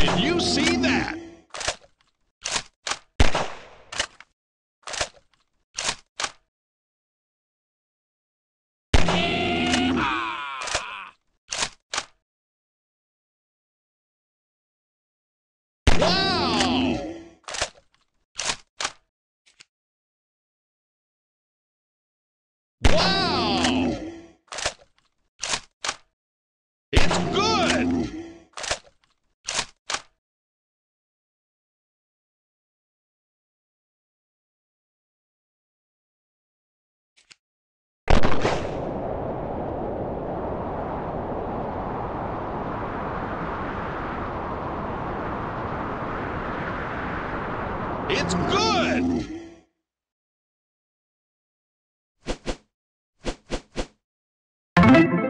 Did you see that? Wow! Wow! It's good! It's good! you